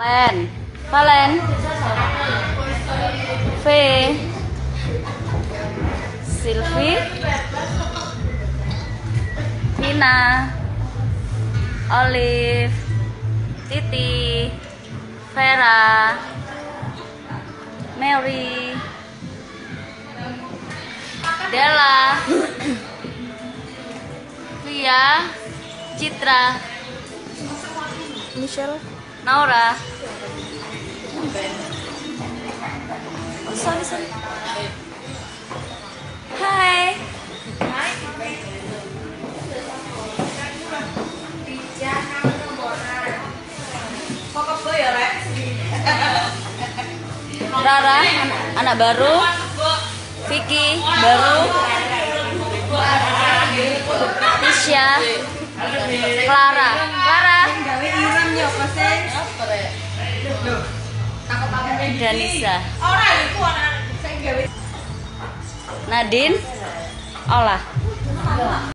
Valen, Valen, V, Silvi, Vina, Olive, Titi, Vera, Mary, Della, Via, Citra, Michelle Naura. Oh, sorry, sorry. Hai. Rara, an- anak baru. Vicky, baru. Tisha, Clara. Danisa, Ora iku ana sing gawe. Nadine, Olah.